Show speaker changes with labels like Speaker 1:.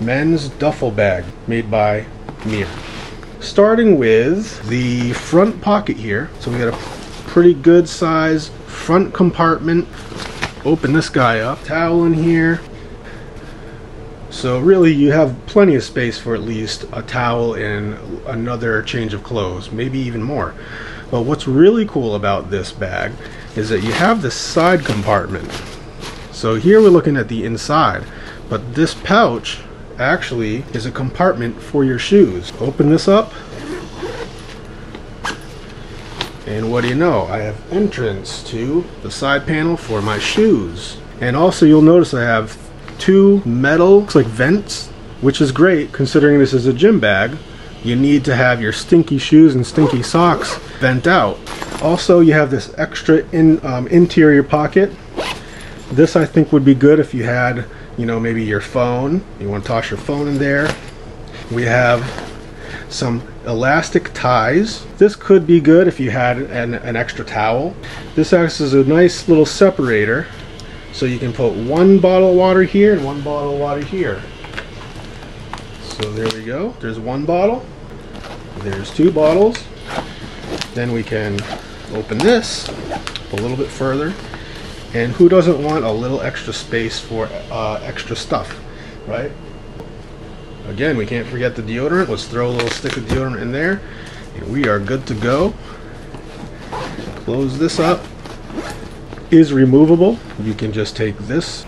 Speaker 1: men's duffel bag made by MIER. Starting with the front pocket here. So we got a pretty good size front compartment. Open this guy up. Towel in here. So really you have plenty of space for at least a towel and another change of clothes, maybe even more. But what's really cool about this bag is that you have this side compartment. So here we're looking at the inside, but this pouch actually is a compartment for your shoes. Open this up, and what do you know? I have entrance to the side panel for my shoes. And also you'll notice I have two metal, looks like vents, which is great considering this is a gym bag. You need to have your stinky shoes and stinky socks vent out. Also, you have this extra in, um, interior pocket. This I think would be good if you had, you know, maybe your phone. You want to toss your phone in there. We have some elastic ties. This could be good if you had an, an extra towel. This acts as a nice little separator so you can put one bottle of water here and one bottle of water here. So there we go. There's one bottle. There's two bottles. Then we can open this a little bit further. And who doesn't want a little extra space for uh, extra stuff, right? Again, we can't forget the deodorant. Let's throw a little stick of deodorant in there. And we are good to go. Close this up is removable. You can just take this